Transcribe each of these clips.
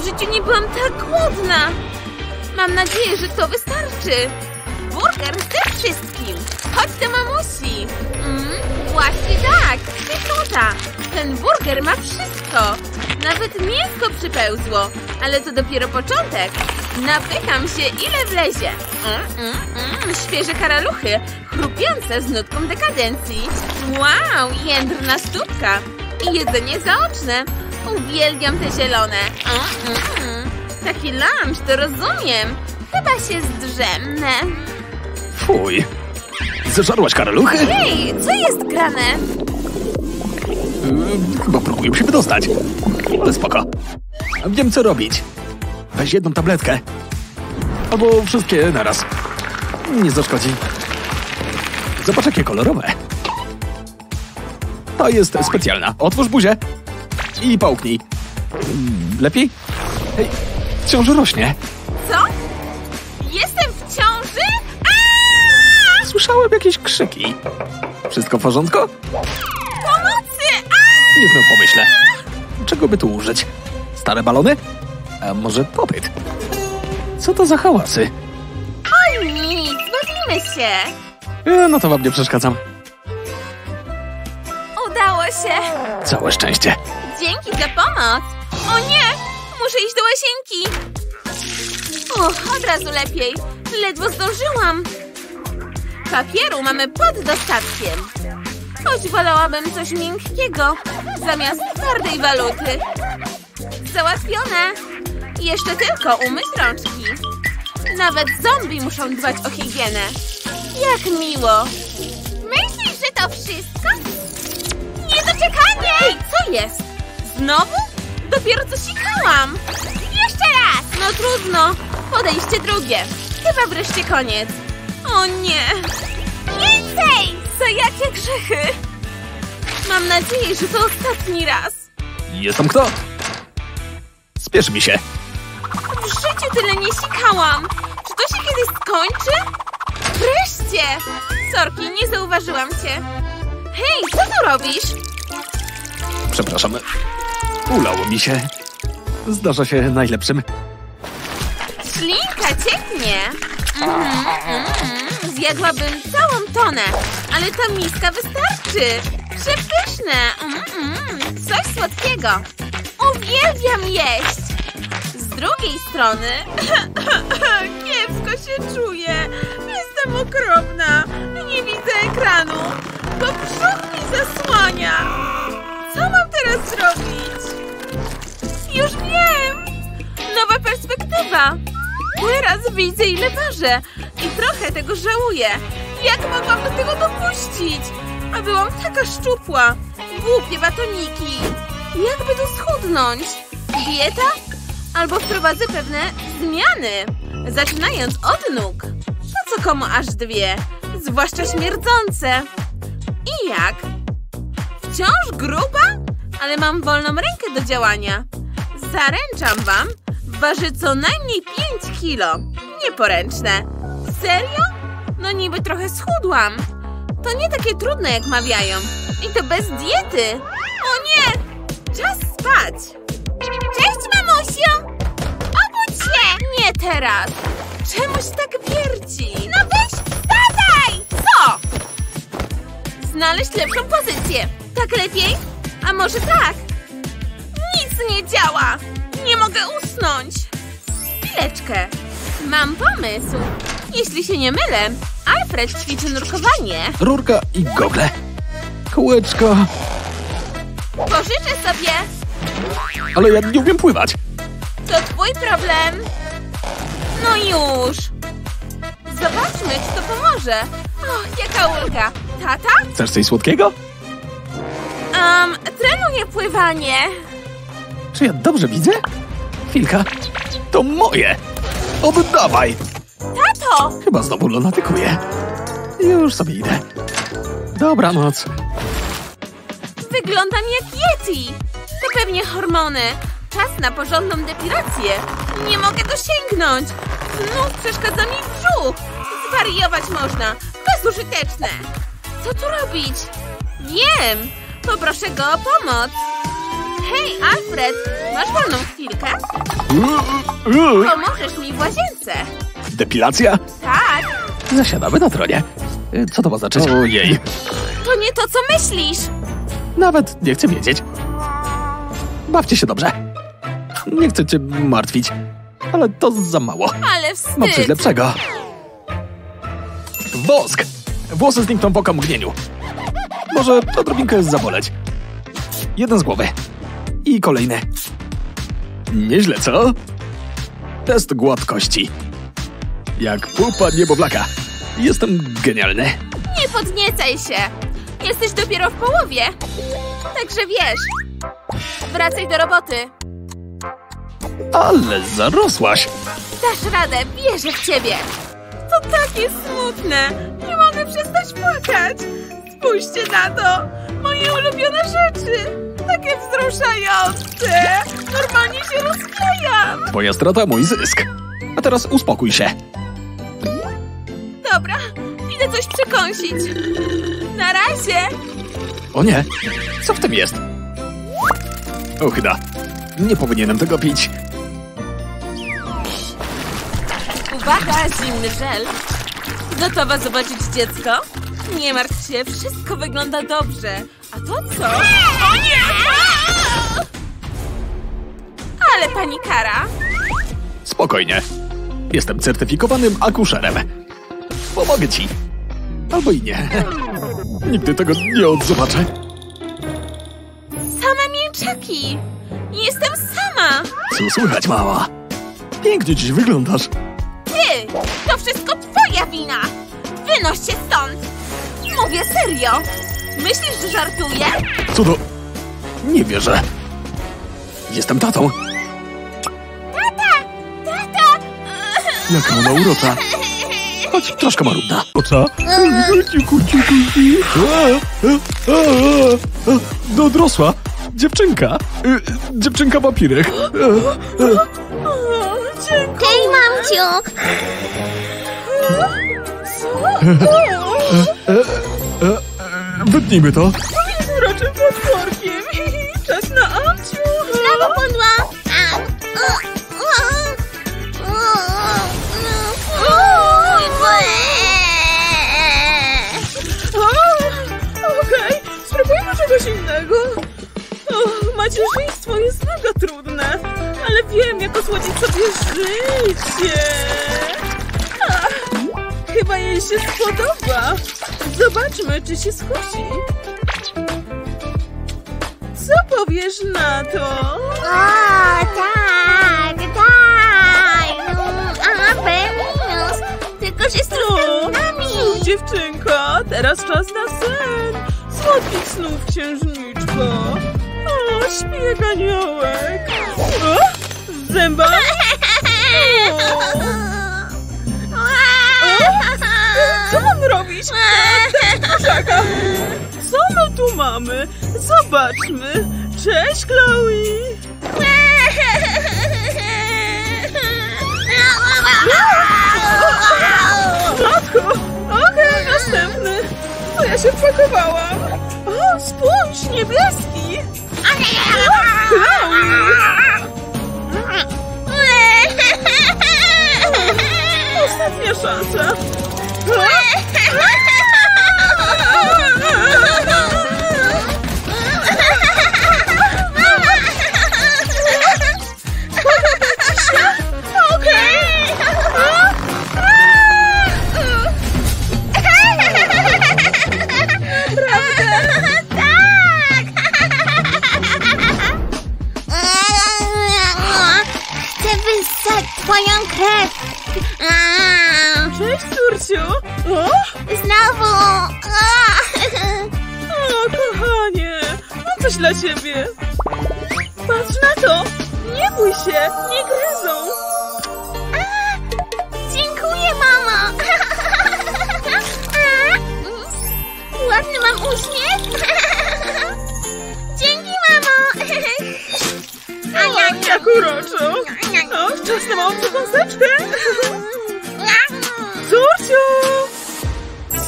w życiu nie byłam tak głodna. Mam nadzieję, że to wystarczy. Burger z tym wszystkim. Chodź do mamusi. Mm, właśnie tak. Pyszota. Ten burger ma wszystko. Nawet mięsko przypełzło. Ale to dopiero początek. Napycham się ile wlezie. Mm, mm, mm, świeże karaluchy. Chrupiące z nutką dekadencji. Wow, jędrna stópka. I jedzenie zaoczne. Uwielbiam te zielone. Mm, mm, mm. Taki lunch, to rozumiem. Chyba się zdrzemnę. Fuj. Zeżarłaś karaluchy? Hej, co jest grane? Yy, chyba próbują się wydostać. Ale spoko. Wiem, co robić. Weź jedną tabletkę. Albo wszystkie naraz. Nie zaszkodzi. Zobacz, jakie kolorowe. To jest specjalna. Otwórz buzię. I połknij. Lepiej? Hej, wciąż rośnie. Co? Jestem w ciąży? Aaaa! Słyszałem jakieś krzyki. Wszystko w porządku? Pomocy! Aaaa! Niech no pomyślę. Czego by tu użyć? Stare balony? A może popyt? Co to za hałasy? Oj, nic, bawimy się. E, no to wam nie przeszkadzam. Udało się. Całe szczęście. Dzięki za pomoc. O nie, muszę iść do łazienki. Uch, od razu lepiej. Ledwo zdążyłam. Papieru mamy pod dostatkiem. Choć wolałabym coś miękkiego zamiast twardej waluty. Załatwione. Jeszcze tylko umyć rączki. Nawet zombie muszą dbać o higienę. Jak miło. Myślisz, że to wszystko? Niedoczekanie! Ej, co jest? Znowu? Dopiero co sikałam. Jeszcze raz! No trudno. Podejście drugie. Chyba wreszcie koniec. O nie! Więcej! Za jakie grzechy? Mam nadzieję, że to ostatni raz. Jest tam kto? Spiesz mi się. W życiu tyle nie sikałam. Czy to się kiedyś skończy? Wreszcie! Sorki, nie zauważyłam cię. Hej, co tu robisz? Przepraszam. Ulało mi się. Zdarza się najlepszym. Ślinka cieknie. Mhm, mhm. Zjadłabym całą tonę, ale ta miska wystarczy. Przepyszne. Mhm, coś słodkiego. Uwielbiam jeść. Z drugiej strony kiepsko się czuję. Jestem okropna. Nie widzę ekranu. Bo brzuch mi zasłania. Co mam teraz zrobić? Już wiem! Nowa perspektywa! Teraz widzę, ile ważę i trochę tego żałuję. Jak mogłam do tego dopuścić? A byłam taka szczupła. Głupie batoniki. Jakby tu schudnąć? Dieta? Albo wprowadzę pewne zmiany, zaczynając od nóg. Po co komu aż dwie? Zwłaszcza śmierdzące. I jak? Wciąż gruba? Ale mam wolną rękę do działania. Zaręczam wam, waży co najmniej 5 kilo. Nieporęczne. Serio? No niby trochę schudłam. To nie takie trudne, jak mawiają. I to bez diety. O nie! Czas spać. Cześć, mamusiu! Obudź się! Nie teraz. Czemu się tak wierci? No weź, wstawaj! Co? Znaleźć lepszą pozycję. Tak lepiej? A może tak? Nic nie działa! Nie mogę usnąć! Chwileczkę. Mam pomysł. Jeśli się nie mylę, Alfred ćwiczy nurkowanie. Rurka i gogle. Kółeczko. Pożyczę sobie. Ale ja nie umiem pływać. To twój problem. No już. Zobaczmy, czy to pomoże. O, jaka ulga. Tata? Chcesz coś słodkiego? Um, trenuję pływanie. Czy ja dobrze widzę? Chwilka. To moje. Oddawaj. Tato! Chyba znowu lunatykuję. Już sobie idę. Dobranoc. Wyglądam jak Yeti. To pewnie hormony. Czas na porządną depilację. Nie mogę dosięgnąć. Znów przeszkadza mi brzuch. Zwariować można. Bezużyteczne. Co tu robić? Wiem. Poproszę go o pomoc. Hej, Alfred, masz wolną chwilkę? Uuu, Pomożesz mi w łazience. Depilacja? Tak, Zasiadamy na tronie. Co to ma znaczyć? Ojej. to nie to, co myślisz. Nawet nie chcę wiedzieć. Bawcie się dobrze. Nie chcę cię martwić, ale to za mało. Ale wstyd. Mam coś lepszego. Wosk! Włosy znikną po mgnieniu. Może odrobinkę zaboleć. Jeden z głowy. I kolejny. Nieźle, co? Test gładkości. Jak pupa niemowlaka. Jestem genialny. Nie podniecaj się. Jesteś dopiero w połowie. Także wiesz. Wracaj do roboty. Ale zarosłaś. Dasz radę, wierzę w ciebie. To takie smutne. Nie mogę przestać płakać. Spójrzcie na to. Moje ulubione rzeczy. Takie wzruszające. Normalnie się rozklejam. Twoja strata, mój zysk. A teraz uspokój się. Dobra, idę coś przekąsić. Na razie. O nie, co w tym jest? Ochyda, nie powinienem tego pić. Uwaga, zimny żel. Gotowa zobaczyć dziecko? Nie martw się, wszystko wygląda dobrze. A to co? O nie! Ale pani Kara. Spokojnie. Jestem certyfikowanym akuszerem. Pomogę ci. Albo i nie. Nigdy tego nie odzobaczę. Same mięczaki. Jestem sama. Co słychać, mała? Pięknie dziś wyglądasz. Ty! To wszystko twoja wina! Wynoś się stąd! Mówię serio! Myślisz, że żartuję? Co to? Nie wierzę. Jestem tatą. Tata! Tata! Jaka ona urocza. Choć troszkę marudna. O co? Ciku, ciku. No dorosła. Dziewczynka. Y, Dziewczynka dziękuję! Hej, mamciu! Wytnijmy to. Z uroczym potworkiem! Czas na Amciu! Znowu O, Okej, spróbujmy czegoś innego. O, macierzyństwo jest mega trudne, ale wiem, jak osłodzić sobie życie. Ach, chyba jej się spodoba. Zobaczmy, czy się skusi. Co powiesz na to? O, tak, tak! A, Beminus! Tylko, O, trudami! cóż, dziewczynka, teraz czas na sen. Słodkich snów, księżniczko. O, śpi jak aniołek. O, zęba. Co mam robić? Szaka. Co my tu mamy? Zobaczmy. Cześć, Chloe. Matko. Okej, następny. To ja się wpakowałam. O, spójrz, niebieski. Ostatnia szansa. Chcę dla ciebie. Patrz na to. Nie bój się, nie gryzą. A, Dziękuję, mamo! A, Ładny mam uśmiech! Dzięki, mamo! O, jak uroczo. O, czas na małą przekąseczkę. Córciu.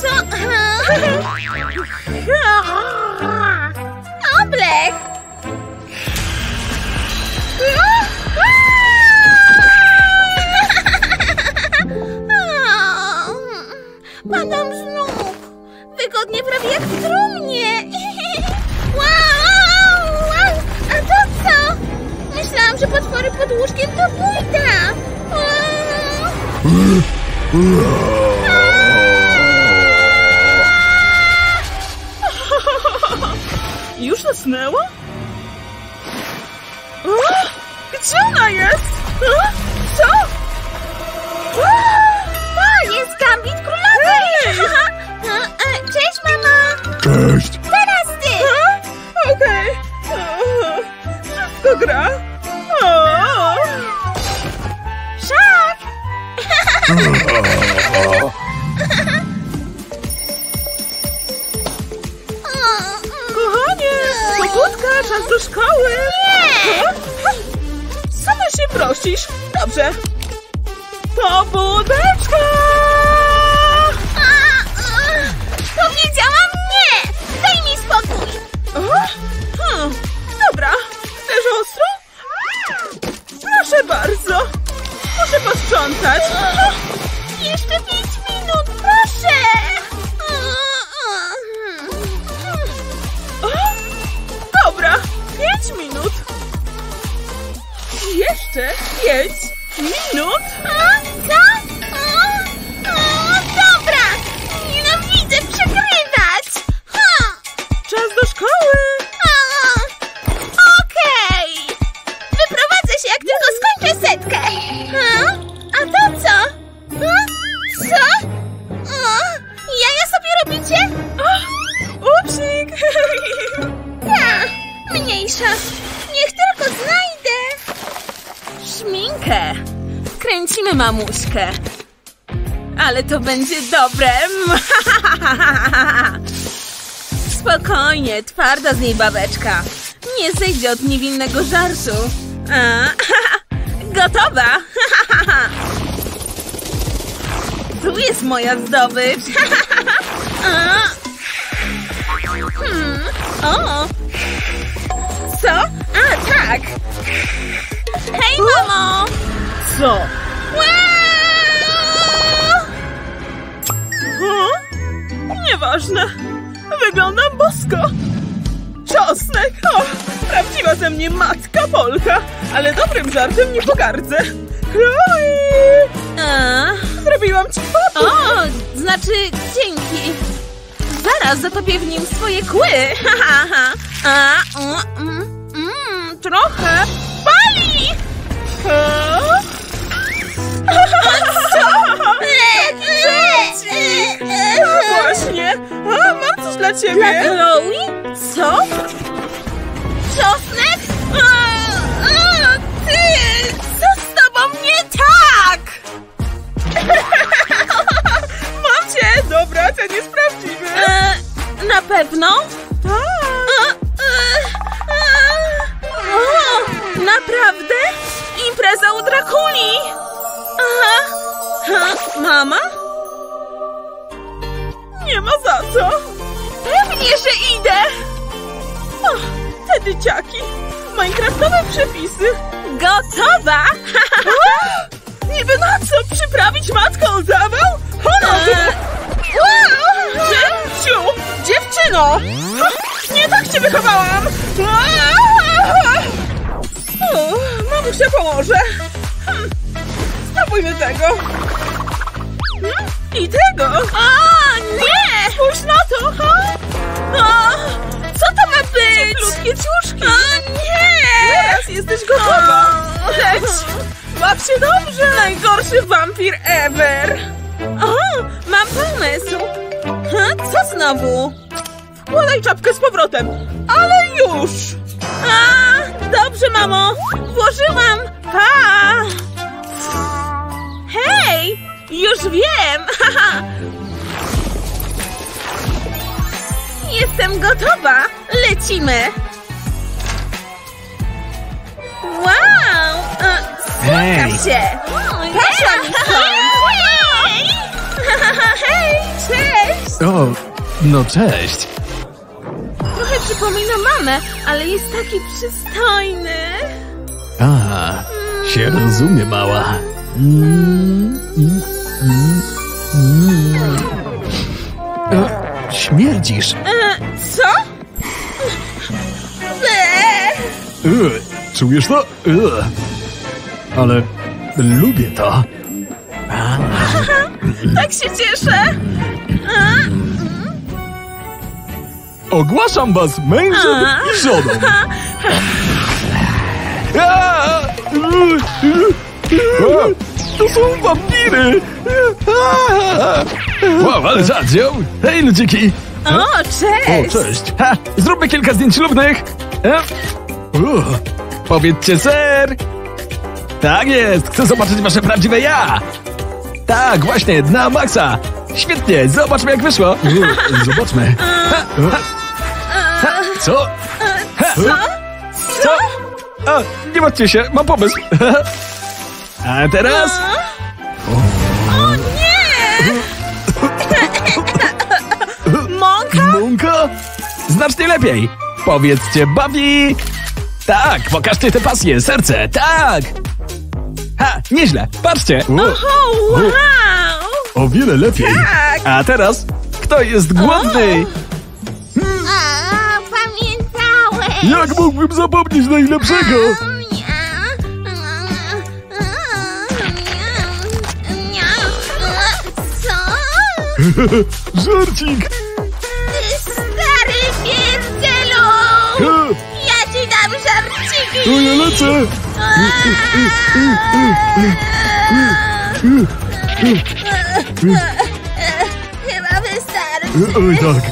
Co? prawie jak w trumnie. Wow! A to co? Myślałam, że potwory pod łóżkiem to bójda. Już zasnęła? Muszę posprzątać. Jeszcze pięć minut, proszę! O, dobra, pięć minut. Jeszcze pięć minut. Mamuśkę. Ale to będzie dobre. Spokojnie, twarda z niej babeczka. Nie zejdzie od niewinnego żartu. A, gotowa. Tu jest moja zdobycz. Hmm. O. Co? A, tak. Hej, mamo! Co? Hmm? Nieważne. Wyglądam bosko. Czosnek! O, prawdziwa ze mnie matka Polka. Ale dobrym żartem nie pogardzę. Chloe! A, zrobiłam ci pokój. O, znaczy dzięki. Zaraz zatopię w nim swoje kły. Ha, ha, ha. A, mm, mm, trochę coś dla ciebie. Dla Chloe? Co? Czosnek? A, ty! Co z tobą nie tak? mam cię! Dobra, ten jest prawdziwy. E, na pewno? Tak. O, naprawdę? Impreza u Drakuli! Aha. Ha, mama? Nie ma za co. Pewnie, że idę. O, te dyciaki. Minecraftowe przepisy. Gotowa! Niby na co przyprawić matką zawał? Honor! Dziewciu! Dziewczyno! Nie tak cię wychowałam! O, mamusia pomoże. Hmm, Spróbujmy tego. Hmm, I tego. A, nie! Spójrz na to. A, co to ma być? Ludzkie ciuszki. A, nie! Teraz jesteś gotowa. Leć. Baw się dobrze. Najgorszy wampir ever. O, mam pomysł. Ha, co znowu? Wkładaj czapkę z powrotem. Ale już. A, dobrze, mamo. Włożyłam. Pa. Hej, już wiem. Jestem gotowa. Lecimy. Wow! E, Hej. Słucham się. Poszła mi. Hej, cześć. O, no cześć. Trochę przypomina mamę, ale jest taki przystojny. A, się rozumie, mała. Mm, mm, mm, mm. Śmierdzisz. E, co? Ble. E, Czujesz to? E. ale lubię to. Tak się cieszę. Ogłaszam was mężem i żoną. To są wampiry! Wow, ale ją! Hej, ludziki! O, O, cześć. cześć! Ha, zróbmy kilka zdjęć ślubnych! E? Uh, powiedzcie ser! Tak jest! Chcę zobaczyć wasze prawdziwe ja! Tak, właśnie, na maksa! Świetnie, zobaczmy jak wyszło! Uh, zobaczmy! Ha, ha, ha, co? Co? Co? A, nie martwcie się, mam pomysł! A teraz? O nie! Mąka? Munko? Znacznie lepiej! Powiedzcie bawi! Tak, pokażcie te pasje, serce, tak! Ha, nieźle, patrzcie! O, wow! O wiele lepiej! Tak! A teraz, kto jest głodny? A, pamiętałeś! Jak mógłbym zapomnieć najlepszego? Żarcik! Stary pierdzielu! Ja ci dam żarciki! to ja lecę! Chyba wystarczy. Oj tak.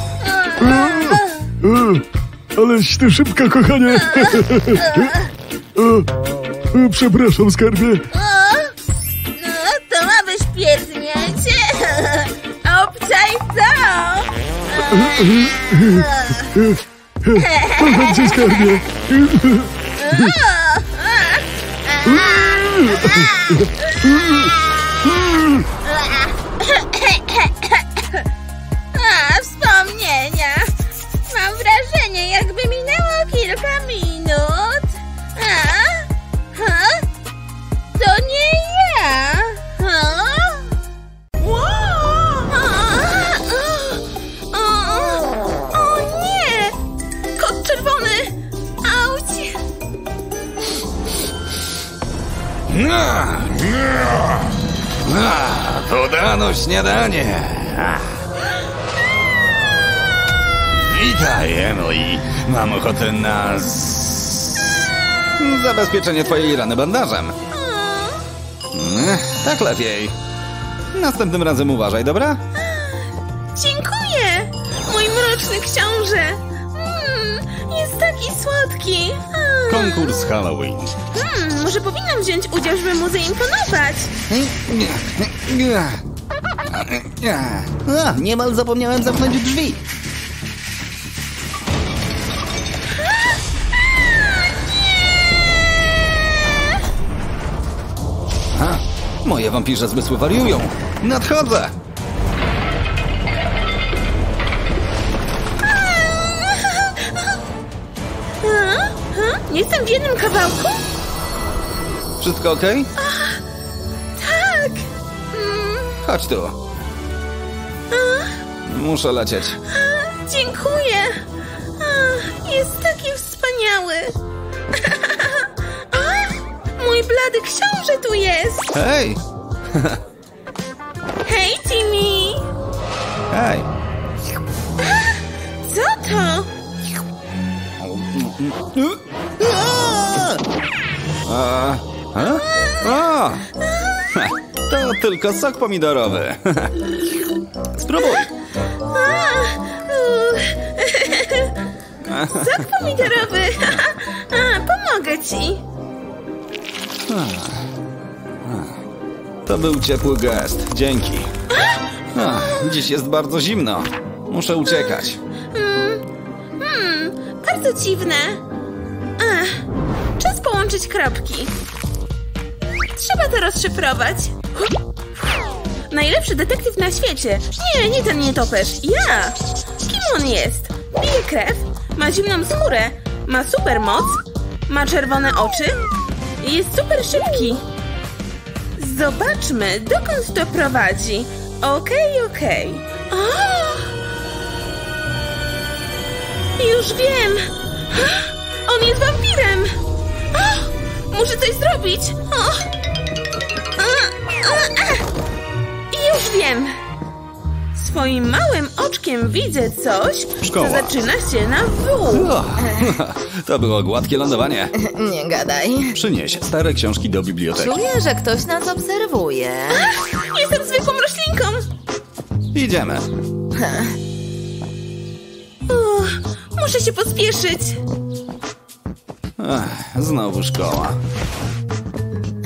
Aleś ty szybka, kochanie! Przepraszam, skarbie. To będzie skarbie. Podano śniadanie. Witaj, Emily. Mam ochotę na... z- Zabezpieczenie twojej rany bandażem. Mm, Tak lepiej. Następnym razem uważaj, dobra? Dziękuję! Mój mroczny książę! Mm, jest taki słodki! Mm, Konkurs Halloween. mm, może powinnam wziąć udział, żeby mu zaimponować. A, niemal zapomniałem zamknąć drzwi. A, moje wampirze zmysły wariują. Nadchodzę! A? Jestem w jednym kawałku? Wszystko okej? Tak! Mm, Chodź tu. Muszę lecieć. dziękuję! Jest taki wspaniały! Mój blady książę tu jest! Hej! Hej, Timmy! Hej! Co to? A, a? A. To tylko sok pomidorowy. Spróbuj. Sok pomidorowy! Pomogę ci! To był ciepły gest. Dzięki. Dziś jest bardzo zimno. Muszę uciekać. Hmm, bardzo dziwne. Kropki. Trzeba to rozszyfrować. Najlepszy detektyw na świecie. Nie, nie ten nietoperz. Ja. Kim on jest? Pije krew, ma zimną skórę, ma super moc, ma czerwone oczy jest super szybki. Zobaczmy, dokąd to prowadzi. Okej, okej. O! Już wiem! On jest wampirem! Muszę coś zrobić. O. Już wiem. Swoim małym oczkiem widzę coś, Szkoła. co zaczyna się na W. O, to było gładkie lądowanie. Nie gadaj. Przynieś stare książki do biblioteki. Czuję, że ktoś nas obserwuje. Jestem zwykłą roślinką. Idziemy. Uff, muszę się pospieszyć. Ech, znowu szkoła.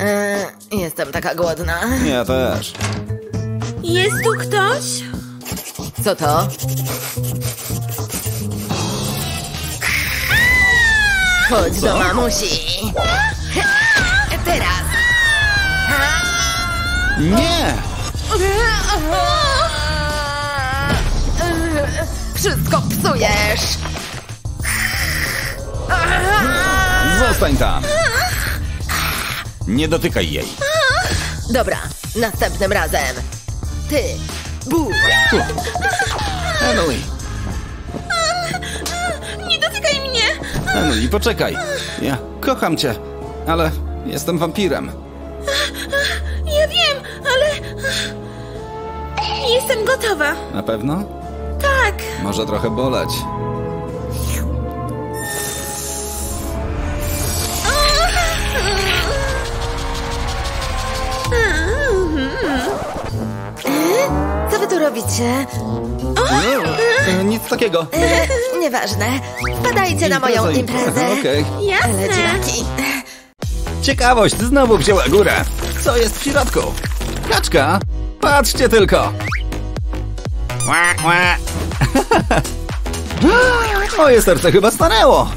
E, jestem taka głodna. Ja też. Jest tu ktoś? Co to? Chodź do mamusi. Teraz. Nie! Wszystko psujesz. Zostań tam! Nie dotykaj jej. Dobra, następnym razem. Ty. Bu. Emily, Nie dotykaj mnie. Emily, poczekaj. Ja kocham cię, ale jestem wampirem. Ja wiem, ale... Jestem gotowa. Na pewno? Tak. Może trochę boleć. Co wy tu robicie? E, Nic takiego. E, nieważne. Wpadajcie na moją imprezę. Okej. Jasne. Lecimaki. Ciekawość znowu wzięła górę. Co jest w środku? Kaczka? Patrzcie tylko! Ła, ła. Moje serce chyba stanęło.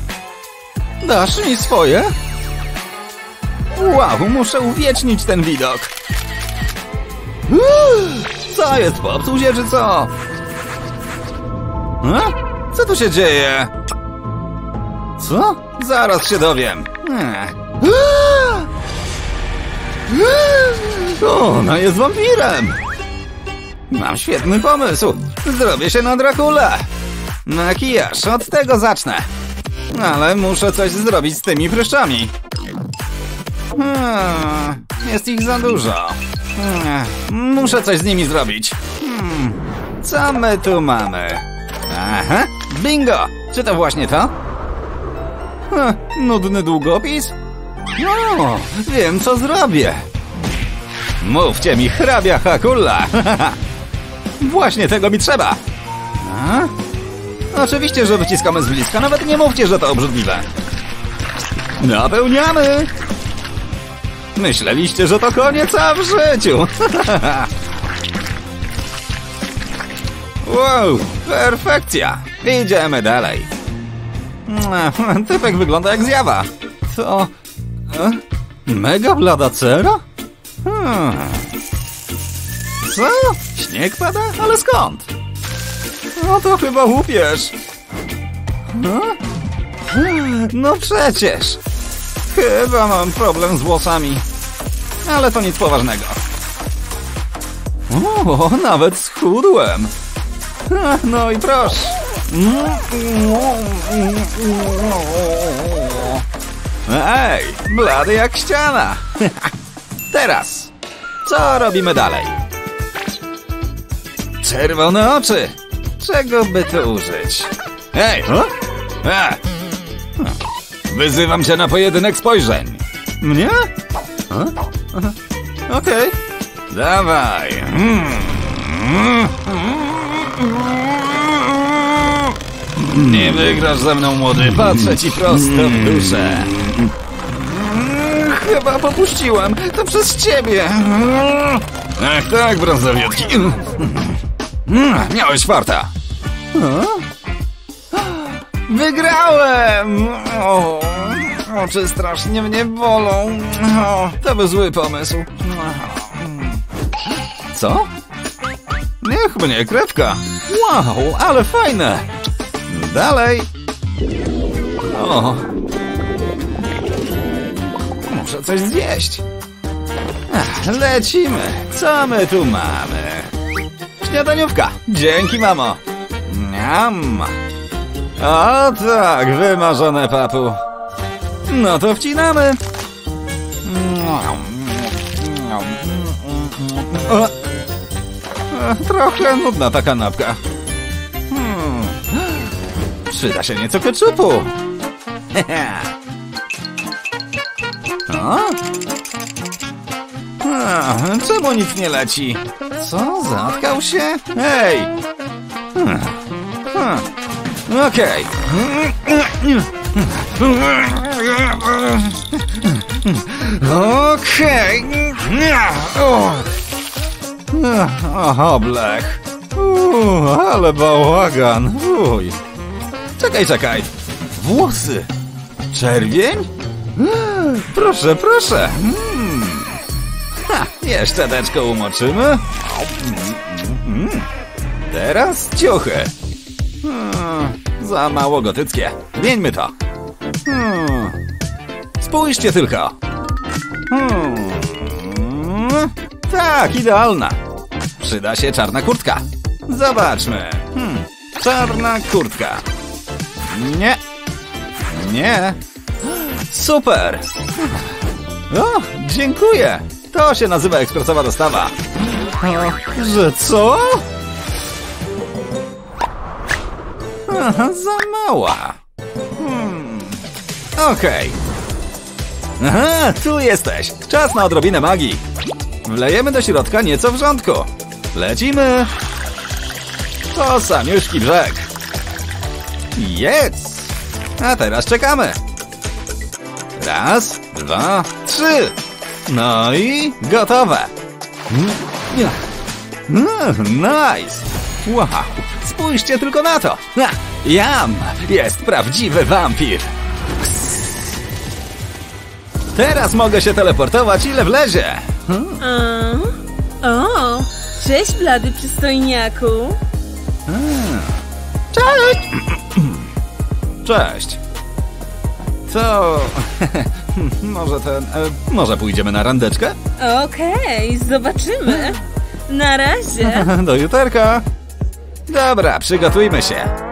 Dasz mi swoje? Wow, muszę uwiecznić ten widok. Co jest, popsuł się czy co? A? Co tu się dzieje? Co? Zaraz się dowiem. Ona jest wampirem! Mam świetny pomysł. Zrobię się na Drakule. Makijaż, od tego zacznę. Ale muszę coś zrobić z tymi pryszczami. Hmm, jest ich za dużo. Hmm, muszę coś z nimi zrobić. Hmm, co my tu mamy? Aha, bingo! Czy to właśnie to? Nudny długopis? No, wiem co zrobię. Mówcie mi, hrabia Hakula. Właśnie tego mi trzeba. A? Oczywiście, że wyciskamy z bliska. Nawet nie mówcie, że to obrzydliwe. Napełniamy. Myśleliście, że to koniec, a w życiu. wow, perfekcja. Idziemy dalej. Typek wygląda jak zjawa. To... E? Mega blada cera? Hmm. Co? Śnieg pada? Ale skąd? No to chyba łupież. No? no przecież. Chyba mam problem z włosami. Ale to nic poważnego. O, nawet schudłem. No i proszę. Ej, blady jak ściana. Teraz, co robimy dalej? Czerwone oczy. Czego by tu użyć? Ej, o? Wyzywam cię na pojedynek spojrzeń. Mnie? Okej. Dawaj. Nie wygrasz ze mną, młody. Patrzę ci prosto w duszę. Chyba popuściłem. To przez ciebie. Ach tak, brązowiutki. Miałeś farta. Wygrałem! O, oczy strasznie mnie bolą. O, to był zły pomysł. Co? Niech mnie, krewka. Wow, ale fajne. Dalej. O. Muszę coś zjeść. Ach, lecimy. Co my tu mamy? Śniadaniówka. Dzięki, mamo. Niam. O tak, wymarzone papu. No to wcinamy. Trochę nudna ta kanapka. Hmm. Przyda się nieco keczupu. O? A, czemu nic nie leci? Co? Zatkał się? Hej! Hmm. Hmm. Okej. Okej. O. Aha, blech. Uuu, ale bałagan. Uj. Czekaj, czekaj. Włosy. Czerwień? Proszę, proszę. Mm. Ha, jeszcze teczko umoczymy. Teraz ciuchy. Hmm, za mało gotyckie. Zmieńmy to. Hmm. Spójrzcie tylko. Hmm. Tak, idealna. Przyda się czarna kurtka. Zobaczmy. Hmm. Czarna kurtka. Nie. Nie. Super. O, dziękuję. To się nazywa ekspresowa dostawa. Że co? Aha, za mała. Okej. Aha, tu jesteś. Czas na odrobinę magii. Wlejemy do środka nieco wrzątku. Lecimy. To samiuszki brzeg. Jedz. A teraz czekamy. Raz, dwa, trzy. No i gotowe. Mm, Nice. Wow, spójrzcie tylko na to. Jam jest prawdziwy wampir. Teraz mogę się teleportować ile wlezie. A? O, cześć blady przystojniaku. Cześć! Cześć. To... może ten... E, może pójdziemy na randeczkę? Okej, zobaczymy. Na razie. Do juterka. Dobra, przygotujmy się.